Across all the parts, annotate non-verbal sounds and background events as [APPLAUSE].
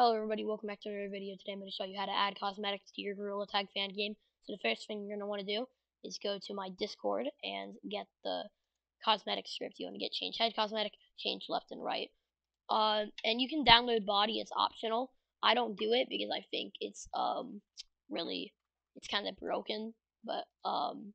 Hello everybody, welcome back to another video. Today I'm going to show you how to add cosmetics to your Gorilla Tag fan game. So the first thing you're going to want to do is go to my Discord and get the cosmetic script. You want to get change head cosmetic, change left and right. Uh, and you can download body, it's optional. I don't do it because I think it's um really, it's kind of broken. But, um,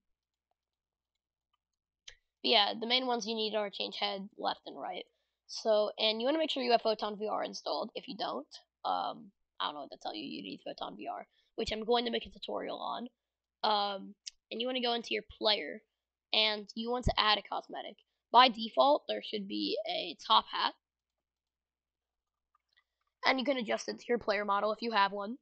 but yeah, the main ones you need are change head, left and right. So, and you want to make sure you have Photon VR installed. If you don't, um, I don't know what to tell you. You need Photon VR, which I'm going to make a tutorial on. Um, and you want to go into your player, and you want to add a cosmetic. By default, there should be a top hat, and you can adjust it to your player model if you have one.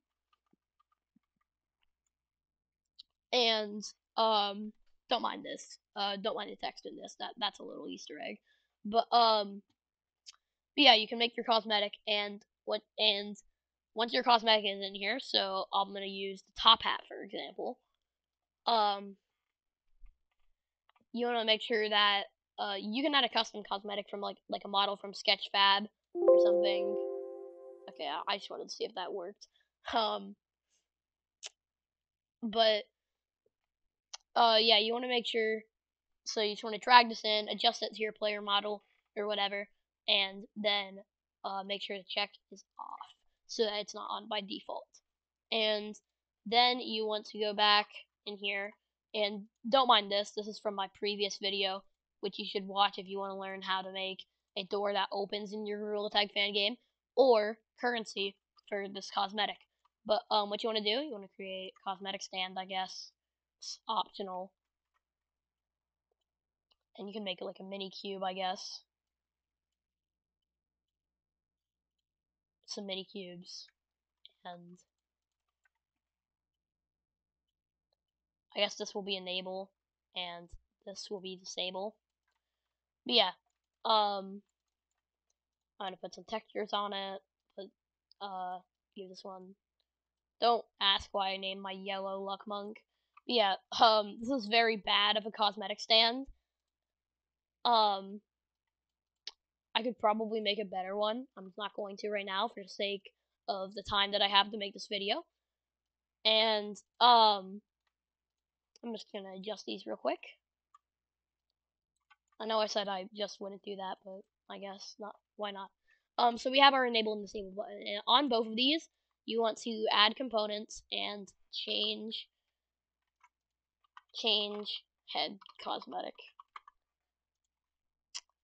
And um, don't mind this. Uh, don't mind the text in this. That that's a little Easter egg. But um, but yeah, you can make your cosmetic and what and once your cosmetic is in here, so I'm gonna use the top hat for example. Um, you wanna make sure that uh, you can add a custom cosmetic from like like a model from Sketchfab or something. Okay, I, just wanted to see if that worked. Um, but uh, yeah, you want to make sure. So you just want to drag this in, adjust it to your player model or whatever, and then uh, make sure the check is off so that it's not on by default. And then you want to go back in here and don't mind this. This is from my previous video, which you should watch if you want to learn how to make a door that opens in your Gorilla Tag fan game or currency for this cosmetic. But um, what you want to do, you want to create cosmetic stand, I guess. It's optional. And you can make it like a mini cube, I guess. Some mini cubes and I guess this will be enable and this will be disable. But yeah, um, I'm gonna put some textures on it. Put uh, give this one. Don't ask why I named my yellow Luckmonk. But yeah, [LAUGHS] um, this is very bad of a cosmetic stand. Um, I could probably make a better one. I'm not going to right now for the sake of the time that I have to make this video. And, um, I'm just gonna adjust these real quick. I know I said I just wouldn't do that, but I guess not. Why not? Um, so we have our enable and disable button. And on both of these, you want to add components and change change head cosmetic.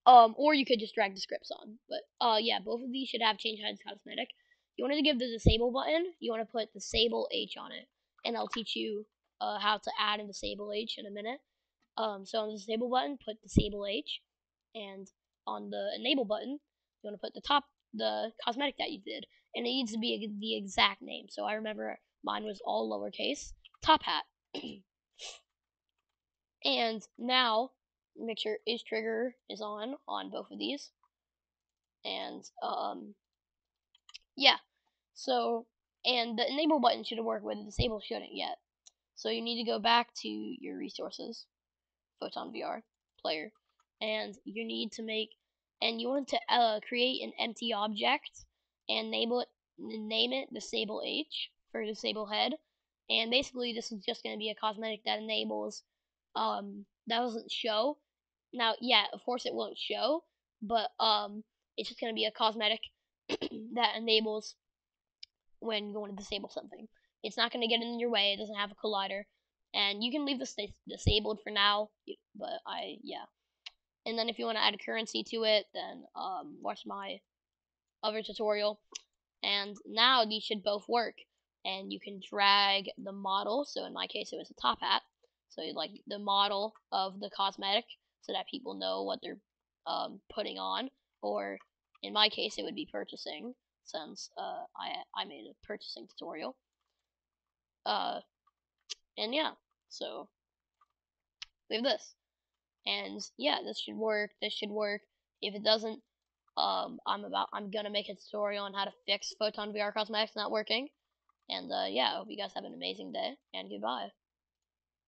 Um, or you could just drag the scripts on. But uh, yeah, both of these should have change heads cosmetic. You want to give the disable button, you want to put disable H on it, and I'll teach you uh, how to add and disable H in a minute. Um, so on the disable button, put disable H, and on the enable button, you want to put the top, the cosmetic that you did, and it needs to be the exact name. So I remember mine was all lowercase, top hat. [CLEARS THROAT] and now make sure is trigger is on on both of these. And um yeah. So and the enable button should work but the disable shouldn't yet. So you need to go back to your resources, Photon VR player, and you need to make and you want to uh, create an empty object and enable it name it disable H for disable head. And basically this is just going to be a cosmetic that enables um that doesn't show now, yeah, of course it won't show, but um, it's just going to be a cosmetic [CLEARS THROAT] that enables when you want to disable something. It's not going to get in your way. It doesn't have a collider, and you can leave this disabled for now. But I, yeah. And then if you want to add a currency to it, then um, watch my other tutorial. And now these should both work. And you can drag the model. So in my case, it was a top hat. So like the model of the cosmetic so that people know what they're um, putting on. Or in my case, it would be purchasing, since uh, I I made a purchasing tutorial. Uh, and yeah, so we have this, and yeah, this should work. This should work. If it doesn't, um, I'm about I'm gonna make a tutorial on how to fix Photon VR Cosmetics not working. And uh, yeah, I hope you guys have an amazing day, and goodbye.